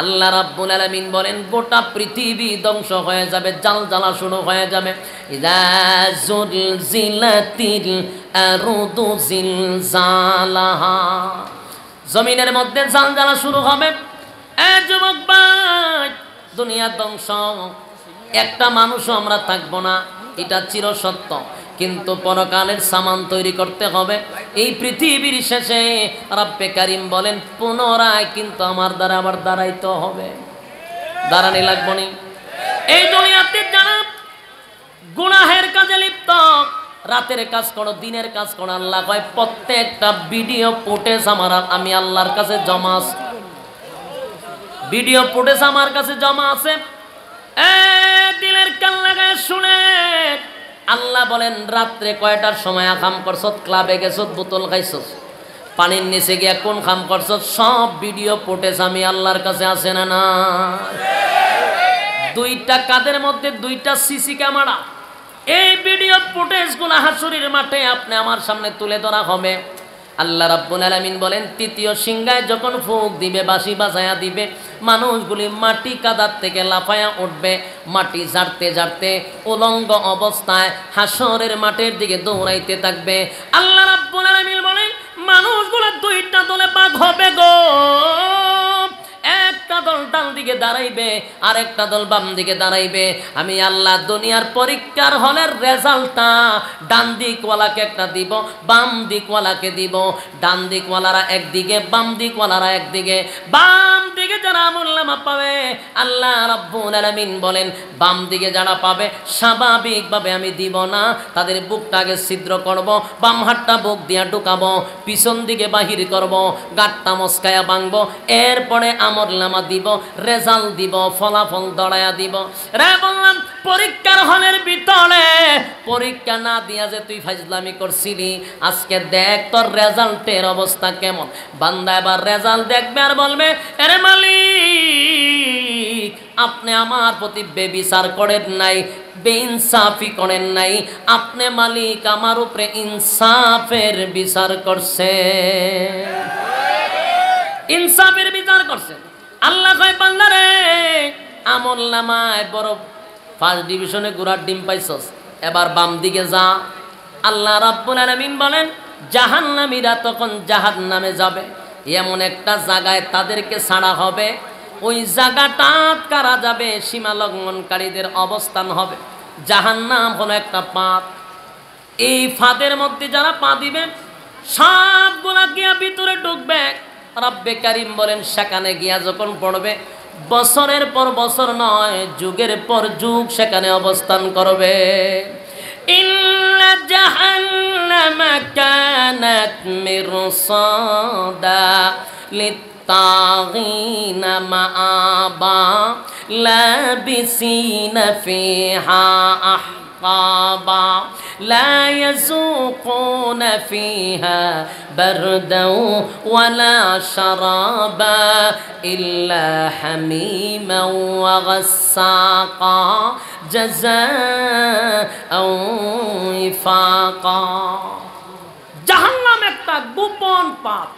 আল্লাহ রাব্বুল আলামিন বলেন, গোটা পৃথিবী ধ্বংস হয়ে যাবে জাল জ্বালা শুরু হয়ে যাবে। জমিনের মধ্যে জাল জ্বালা শুরু হবে। যুবক দুনিয়া ধ্বংস। একটা মানুষও আমরা থাকব না, এটা চিরসত্য। কিন্তু পরকালের সামান তৈরি করতে হবে। এই পৃথিবীর শেষে রাব্বে কারিম বলেন, পুনরায় কিন্তু আমার দ্বারা আবার দাঁড়াইতে হবে। দাঁড়ানি লাগবো নি? এই দুনিয়াতে যারা গুনাহের কাজে লিপ্ত, রাতের কাজ করো, দিনের কাজ করো, আল্লাহ কয়, প্রত্যেকটা ভিডিও ফুটেজ আমার, আমি আল্লাহর কাছে জমা আছে। ভিডিও ফুটেজ আমার কাছে জমা আছে। এ দিলের কান লাগায় শুনে আল্লাহ বলেন, রাত্রে কয়টার সময় খাম করছ ক্লাবে গেছ বোতল খাইছ পানির নিচে গিয়া কোন খাম করছ সব ভিডিও ফুটেজ আমি আল্লাহর কাছে আসে না না? দুইটা কাদের মধ্যে দুইটা সিসি ক্যামেরা? এই ভিডিও ফুটেজগুলো হাসুরির মাঠে আপনি আমার সামনে তুলে ধরা হবে। আল্লাহ রাব্বুল আলামিন বলেন, তৃতীয় সিংহায় যখন ফুক দিবে, বাঁশি বাজায়া দিবে, মানুষগুলি মাটি কাদার থেকে লাফায়া উঠবে। মাটি ঝাড়তে ঝাড়তে উলঙ্গ অবস্থায় হাসরের মাঠের দিকে দৌড়াইতে থাকবে। আল্লাহ রাব্বুল আলামিন বলেন, মানুষগুলো দুইটা দলে ভাগ হবে গো। একটা দল ডান দিকে দাঁড়াইবে আর একটা দল বাম দিকে দাঁড়াইবে। আমি আল্লাহ দুনিয়ার পরীক্ষার হলের রেজাল্টটা ডান দিকওয়ালাকে একটা দিব, বাম দিকওয়ালাকে দিব। ডান দিকওয়ালারা একদিকে, বাম দিকওয়ালারা একদিকে। বাম দিকে যারা আমুল্লামা পাবে, আল্লাহ রাব্বুল আলামিন বলেন, বাম দিকে যারা পাবে, স্বাভাবিকভাবে আমি দিব না, তাদের বুকটাকে ছিদ্র করব, বাম হাতটা বুক দিয়া ঢুকাবো, পিছন দিকে বাহির করব, গাটটা মস্কায়া ভাঙবো, এরপরে আমর নামা দিব, রেজাল্ট দিব, ফলাফল দড়ায়া দিব। রে বললাম, পরীক্ষার হলের ভিতরে, পরীক্ষা না দিয়া যে তুই ফাইজলামি করছিলি, আজকে দেখ তোর রেজাল্টের অবস্থা কেমন। বান্দা এবার রেজাল্ট দেখবে আর বলবে আরে মালিক, আপনি আমার প্রতি বেবিচার করেন নাই, বেইনসাফি করেন নাই, আপনি মালিক আমার উপরে ইনসাফের বিচার করছে ইনসাফের বিচার করছে আল্লাহ কয় বান্দারে আমল নামায় বড় ফার্স্ট ডিভিশনে গুড়ার ডিম পাইছস। এবার বাম দিকে যা। আল্লাহ রাব্বুল আলামিন বলেন, জাহান্নামীরা তখন জাহান্নামে যাবে। এমন একটা জায়গায় তাদেরকে ছাড়া হবে। ওই জায়গাটা কারা যাবে? সীমা লঙ্ঘনকারীদের অবস্থান হবে। জাহান্নাম হলো একটা পাত এই ফাঁদের মধ্যে যারা পা দিবে, সবগুলা গিয়া ভিতরে ঢুকবে। রব্বে কারিম বলেন, সেখানে গিয়া যখন পড়বে, বছরের পর বছর নয়, যুগের পর যুগ সেখানে অবস্থান করবে। ইন্না জাহান্নামা কানাত মিরসাদা للطاغين مآبا لابسين فيها أحقابا لا يذوقون فيها بردا ولا شرابا إلا حميما وغساقا جزاء وفاقا জাহান্নাম একটা গোপন পাপ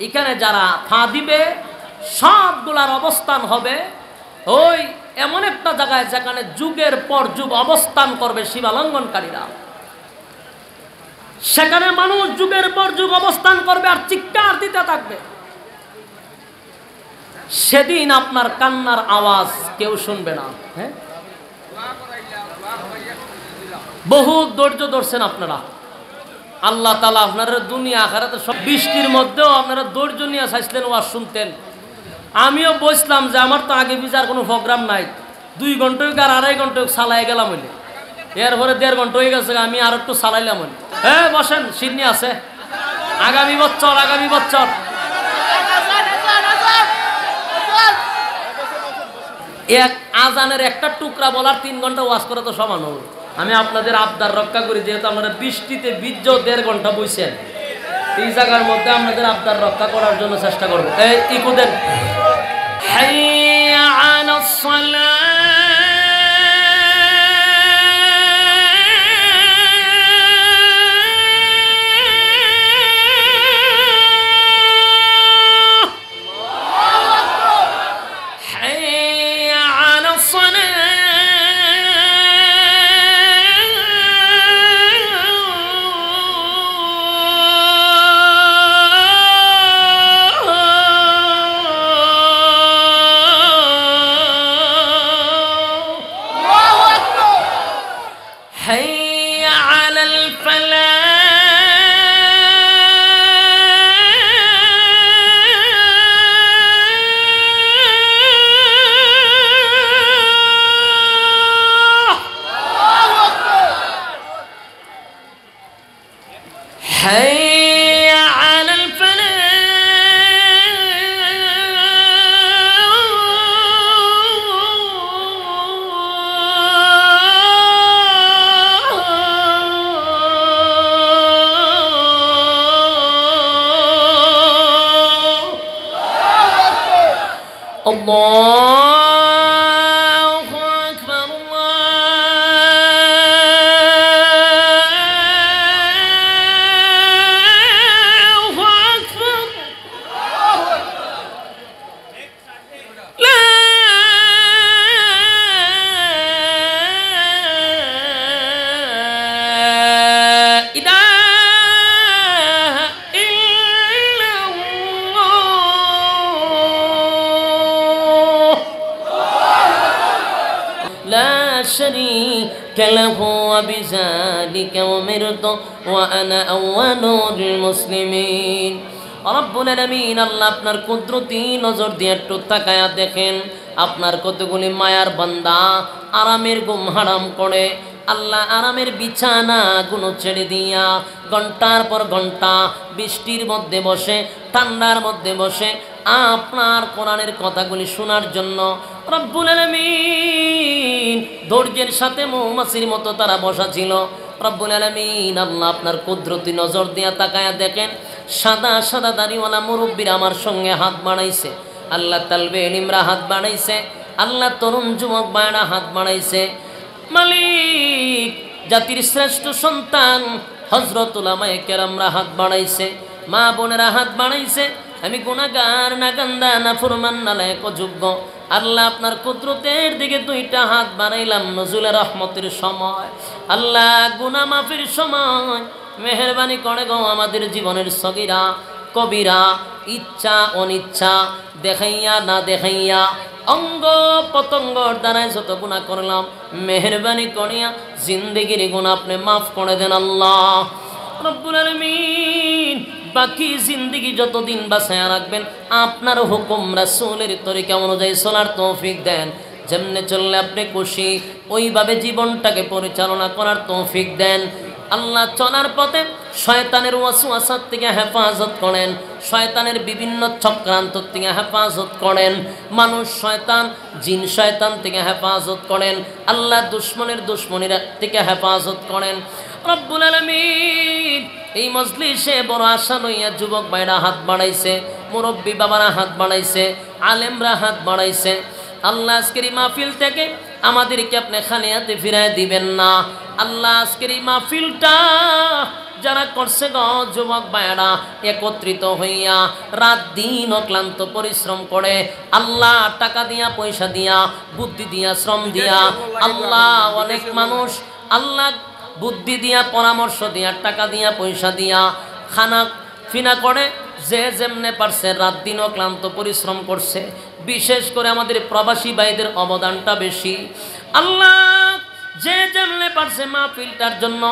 এখানে যারা ফা দিবে সবগুলার অবস্থান হবে ওই এমন একটা জায়গায় যেখানে যুগের পর যুগ অবস্থান করবে সীমালঙ্ঘনকারীরা সেখানে মানুষ যুগের পর যুগ অবস্থান করবে আর চিৎকার দিতে থাকবে। সেদিন আপনার কান্নার আওয়াজ কেউ শুনবে না হ্যাঁ? বহু ধৈর্য ধরছেন আপনারা। আল্লাহ তালা আপনারা দুনিয়া, আখারাতে সব বৃষ্টির মধ্যেও আপনারা ধৈর্য নিয়ে চাইছিলেন ওয়াজ শুনতেন। আমিও বসলাম যে আমার তো আগে বিচার কোনো প্রোগ্রাম নাই। দুই ঘণ্টা হোক আর আড়াই ঘণ্টা হোক চালাই গেলাম হইলে। এরপরে দেড় ঘণ্টা হয়ে গেছে আমি আর একটু চালাইলাম হইলে। হ্যাঁ বসেন সিডনি আছে। আগামী বছর আগামী বছর। এক আজানের একটা টুকরা বলার তিন ঘণ্টা ওয়াজ করে তো সমান হবে আমি আপনাদের আবদার রক্ষা করি, যেহেতু আপনারা বৃষ্টিতে বীর্য দেড় ঘণ্টা বইছেন। এই জায়গার মধ্যে আপনাদের আবদার রক্ষা করার জন্য চেষ্টা করব। এই ইকুদের হাইয়া আলাস هيا على الفلاح. شريك له وبذلك أمرت وأنا أول المسلمين রব্বুল আলামিন আল্লাহ আপনার কুদরতি নজর দিয়ে একটু তাকায়া দেখেন আপনার কতগুলি মায়ার বান্দা আরামের ঘুম হারাম করে আল্লাহ আরামের বিছানা গুলো ছেড়ে দিয়া ঘন্টার পর ঘন্টা বৃষ্টির মধ্যে বসে ঠান্ডার মধ্যে বসে আপনার কোরআনের কথাগুলি শোনার জন্য রব্বুল আলামিন ধৈর্যের সাথে মৌমাছির মতো তারা বসা ছিল। রব্বুল আলামিন, আল্লাহ আপনার কুদরতি নজর দিয়া তাকায়া দেখেন, সাদা সাদা দাড়িওয়ালা মুরব্বীরা আমার সঙ্গে হাত বাড়াইছে। আল্লাহ তালবে নিমরা হাত বাড়াইছে, আল্লাহ তরুণ যুবক বায়না হাত বাড়াইছে। মালিক জাতির শ্রেষ্ঠ সন্তান হজরতুলামায় কেরামরা হাত বাড়াইছে, মা বোনেরা হাত বাড়াইছে আমি গুণাগার, না গান্দা, না ফুরমান, না লায়ক যোগ্য আল্লাহ আপনার কুদরতের দিকে দুইটা হাত বাড়াইলাম নজুলের রহমতের সময়। আল্লাহ গুনা মাফির সময়। মেহরবানি করে গো আমাদের জীবনের সগিরা, কবিরা, ইচ্ছা, অনিচ্ছা, দেখাইয়া, না দেখাইয়া। অঙ্গ পতঙ্গর দ্বারায় যত গুণা করলাম, মেহরবানি করিয়া জিন্দগির গুণা আপনি মাফ করে দেন আল্লাহ। বাকি জিন্দগি যতদিন বাসায় রাখবেন, আপনার হুকুম রাসূলের তরিকা অনুযায়ী চলার তৌফিক দেন। যেমনে চললে আপনি খুশি, ওইভাবে জীবনটাকে পরিচালনা করার তৌফিক দেন। আল্লাহ চলার পথে শয়তানের ওয়াসওয়াসার থেকে হেফাজত করেন, শয়তানের বিভিন্ন চক্রান্ত থেকে হেফাজত করেন। মানুষ শয়তান, জিন শয়তান থেকে হেফাজত করেন। আল্লাহ দুশ্মনের দুশ্মনের থেকে হেফাজত করেন। রব্বুল আলামিন। এই মজলিসে বড় আশা লইয়া যুবক ভাইরা হাত বাড়াইছে মুরব্বী বাবারা হাত বাড়াইছে আলেমরা হাত বাড়াইছে। আল্লাহ আজকের এই মাহফিল থেকে আমাদেরকে আপনি খালিয়াতে ফিরায় দিবেন না। আল্লাহ আজকের এই মাহফিলটা যারা করছে গ যুবক ভাইয়েরা একত্রিত হইয়া রাত দিন অক্লান্ত পরিশ্রম করে আল্লাহ টাকা দিয়া পয়সা দিয়া বুদ্ধি দিয়া শ্রম দিয়া আল্লাহ অনেক মানুষ আল্লাহ বুদ্ধি দিয়া, পরামর্শ দিয়া, টাকা দিয়া, পয়সা দিয়া খানা ফিনা করে, যে যেমনে পারছে রাত দিনও ক্লান্ত, পরিশ্রম করছে। বিশেষ করে আমাদের প্রবাসী ভাইদের অবদানটা বেশি। আল্লাহ যে যেমনে পারছে মাহফিলটার জন্য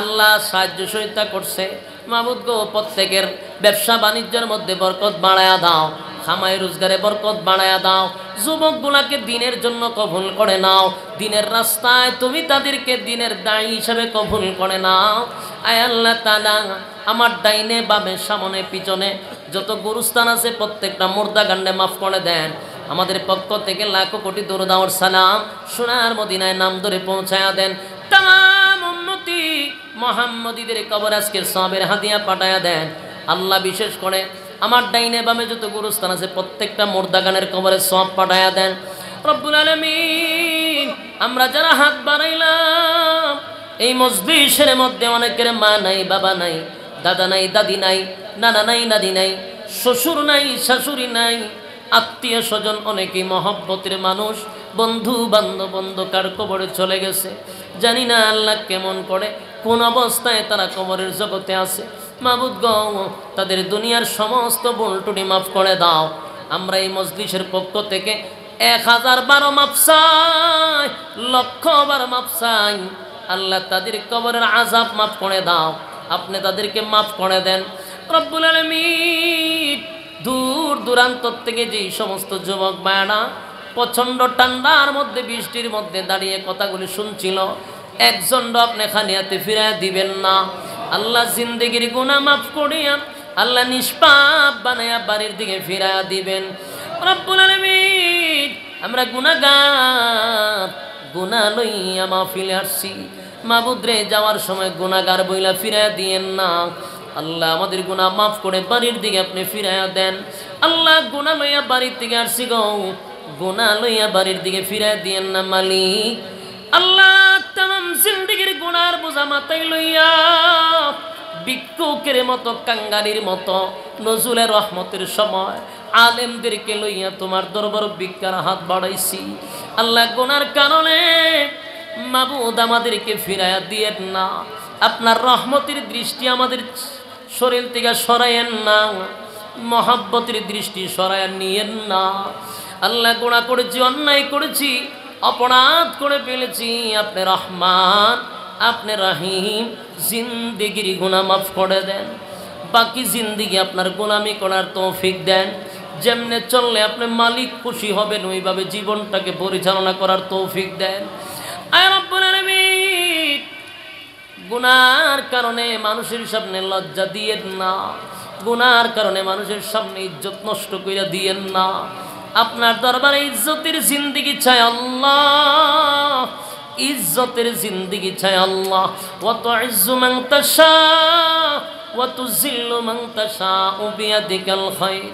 আল্লাহ সাহায্য সহিতা করছে। মাহবুদ গো, প্রত্যেকের ব্যবসা বাণিজ্যের মধ্যে বরকত বাড়ায়া দাও। খামাই রোজগারে বরকত বাড়ায়া দাও। যুবকগুলাকে দিনের জন্য কবুল করে নাও। দিনের রাস্তায় তুমি তাদেরকে দিনের দায়ী হিসাবে কবুল করে নাও। আয় আল্লাহ তালা আমার ডাইনে বামে সামনে পিছনে যত গুরুস্থান আছে প্রত্যেকটা মুর্দা গান্ডে মাফ করে দেন। আমাদের পক্ষ থেকে লাখো কোটি দরুদাওয়ার সালাম সোনার মদিনায় নাম ধরে পৌঁছায়া দেন। তাম উন্নতি মোহাম্মদীদের কবর আজকের সবের হাতিয়া পাঠায়া দেন। আল্লাহ বিশেষ করে আমার ডাইনে বামে যত গুরুস্থান আছে, প্রত্যেকটা মুর্দাগানের কবরে সব পাঠায়া দেন। রব্বুল আলমিন, আমরা যারা হাত বাড়াইলাম, এই মজলিসের মধ্যে অনেকের মা নাই, বাবা নাই, দাদা নাই, দাদি নাই, নানা নাই নাদি নাই, শ্বশুর নাই, শাশুড়ি নাই, আত্মীয় স্বজন অনেকেই মহব্বতের মানুষ, বন্ধু বান্ধব অন্ধকার কবরে চলে গেছে। জানি না আল্লাহ কেমন করে, কোন অবস্থায় তারা কবরের জগতে আছে। মাবুদ গ, তাদের দুনিয়ার সমস্ত বলটুনি মাফ করে দাও। আমরা এই মজলিসের পক্ষ থেকে এক হাজার বারো মাপসাই লক্ষ বার মাপসাই আল্লাহ তাদের কবরের আজাব মাফ করে দাও। আপনি তাদেরকে মাফ করে দেন। রব্বুল আলমিন দূর দূরান্ত থেকে যেই সমস্ত যুবক বায়না প্রচণ্ড ঠান্ডার মধ্যে, বৃষ্টির মধ্যে দাঁড়িয়ে কথাগুলি শুনছিল, একজন আপনি খালিয়াতে ফিরায় দিবেন না। আল্লাহ জিন্দগির গুণা মাফ করিয়া, আল্লাহ নিষ্পাপ বানাইয়া বাড়ির দিকে ফিরাইয়া দিবেন। রব্বুল আলামিন, আমরা গুনাগার গুনা লইয়া মাহফিলে আসছি। মাবুদ্রে যাওয়ার সময় গুনাগার বইলা ফিরাইয়া দিয়েন না। আল্লাহ আমাদের গুনাহ মাফ করে বাড়ির দিকে আপনি ফিরাইয়া দেন। আল্লাহ গুনাহ লইয়া বাড়ির দিকে আসছি গো। গুনাহ লইয়া বাড়ির দিকে ফিরাইয়া দিয়েন না মালিক। আল্লাহ তাম জিন্দিগির গুনার বোঝা মাথায় লইয়া ভিক্ষুকের মতো, কাঙ্গালির মতো, নজরুলের রহমতের সময় আলেমদেরকে লইয়া তোমার দরবার ভিক্ষার হাত বাড়াইছি। আল্লাহ গোনার কারণে মাবুদ আমাদেরকে ফিরাইয়া দিয়েন না। আপনার রহমতের দৃষ্টি আমাদের শরীর থেকে সরাইয়েন না, মহাব্বতের দৃষ্টি সরাইয়া নিয়েন না। আল্লাহ গোনা করেছি, অন্যায় করেছি, অপরাধ করে ফেলেছি। আপনি রহমান আপনি রাহিম, জিন্দিগির গুণা মাফ করে দেন। বাকি জিন্দিগি আপনার গোলামি করার তৌফিক দেন। যেমনে চললে আপনি মালিক খুশি হবেন, ওইভাবে জীবনটাকে পরিচালনা করার তৌফিক দেন। গুনার কারণে মানুষের সামনে লজ্জা দিয়েন না। গুনার কারণে মানুষের সামনে ইজ্জত নষ্ট কইরা দিয়েন না। আপনার দরবারে ইজ্জতের জিন্দিগি চাই আল্লাহ। ইজ্জতের জিন্দিগি চায় আল্লাহ। ওয়াত ইজ্জু মান তাশা তুযিল্লু মান তাশা বিয়াদিকাল খায়র